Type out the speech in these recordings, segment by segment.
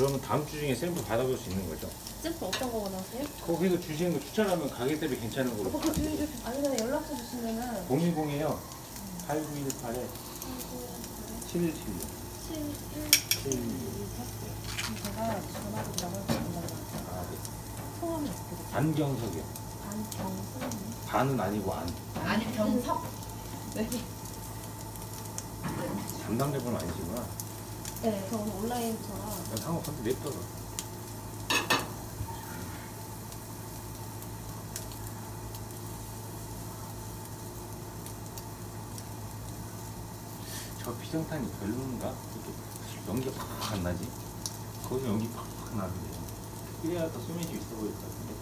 그러면 다음 주 중에 샘플 받아볼 수 있는 거죠? 샘플 어떤 거 원하세요? 거기서 주시는 거 추천하면 가격 대비 괜찮은 오빠 걸로 그거 주세요. 아니 그냥 연락처 주시면은 010이에요 8918에 717 제가 전화도 나가서 전화를 아, 네. 성함이 어떻게 되세요? 안경석이요 안경선 반은 아니고 안 아니 병석 네. 담당자분은 아니시구나 네, 저 오늘 온라인처럼. 난 상관없는데 냅둬서 저 비정탄이 별론가? 이렇게 연기가 팍팍 안 나지? 거기서 연기 팍팍 나는데. 이래야 더 소매지 있어 보일 것 같은데.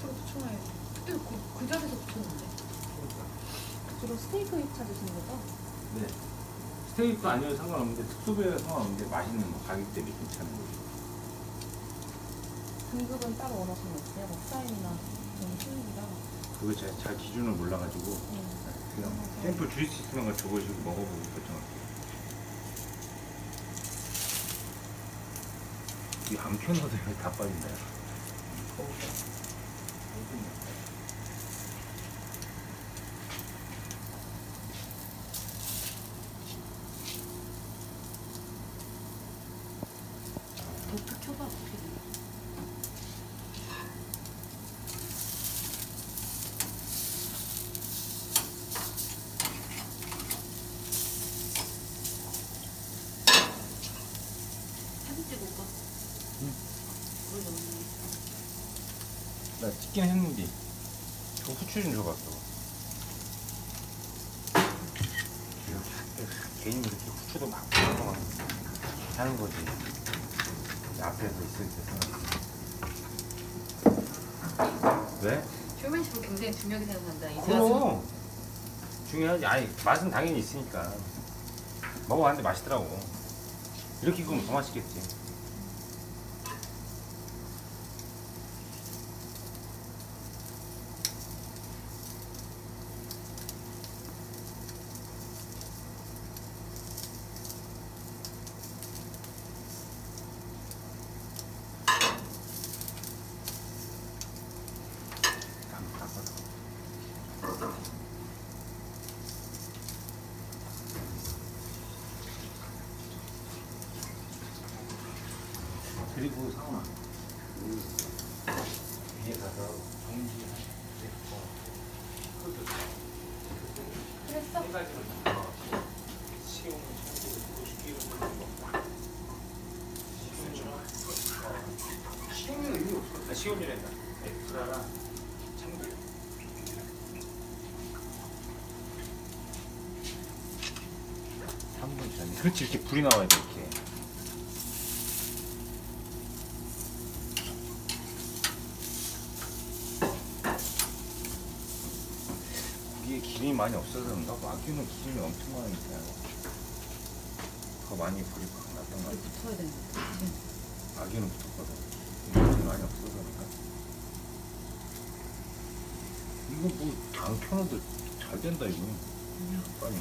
그럼 붙여놔야지 그때 그, 그 자리에서 붙였는데. 주로 스테이크 힙 찾으시는 거죠? 네 스테이크 아니어도 상관없는데 특수배가 상관없는데 맛있는 거 가격 대비 괜찮은 거죠 등급은 따로 원하시는 거 없어요? 뭐 프라임이나 저는 수육이랑 그거 잘, 잘 기준을 몰라가지고 네. 그냥 샘플 주실 수 있으면 줘보시고 먹어보고 결정할게요. 이안 펴놔도 여기 다 빠진다. 도트 켜봐 어떻게 사진 찍을까? 응. 그걸 넣네 나 찍긴 했는데 저 후추 좀 줘봤어. 괜히 이렇게 후추도 막 하는 거지. 앞에서 있을 때는. 왜? 쇼맨십을 굉장히 중요하게 생각한다 이제 그럼 중요하지. 아니 맛은 당연히 있으니까 먹어봤는데 맛있더라고. 이렇게 구우면 더 맛있겠지. 한번 닦아서. 그리고 상훈아 그 위에 가서 정지 그랬어? 세 가지로 다 시오는 참고 고추기름 시오는 의미 없어. 아 시오는이란다. 엑스라랑 참기름 삼분 전에. 그렇지 이렇게 불이 나와야 돼 이렇게 고 기름이 많이 없어서 그런가? 와규는 기름이 엄청 많으니까 더 많이 불이 확 났던 것 우리 같아. 붙어야 되는 거 와규는 붙었거든. 기름이 많이 없어서 그런가? 이거 뭐 안 켜놔도 잘 된다 이거. 빨리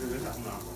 这个是啥子？